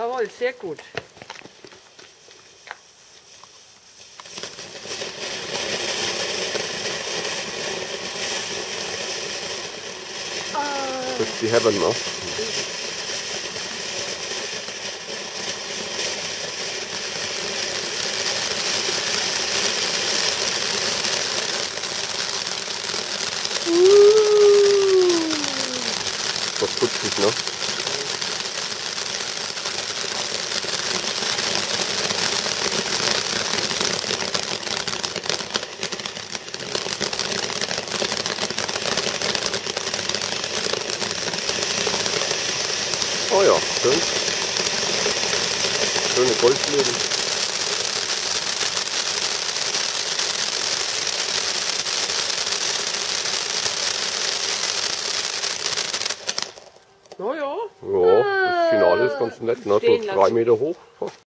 Jawohl, sehr gut. Die Heaven, ne? Das putzig, ne? Oh ja, schön. Schöne Goldfliegen. Ja, ja. Ja, das Finale ist ganz nett, ne? So drei. Meter hoch.